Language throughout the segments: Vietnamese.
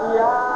کیا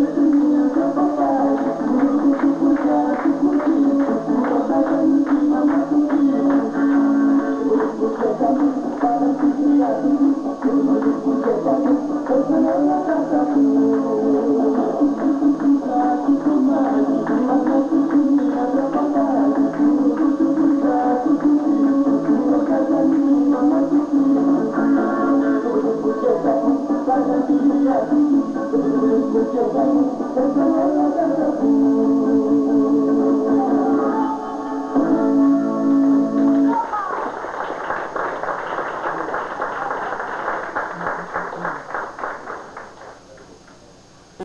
Thank you.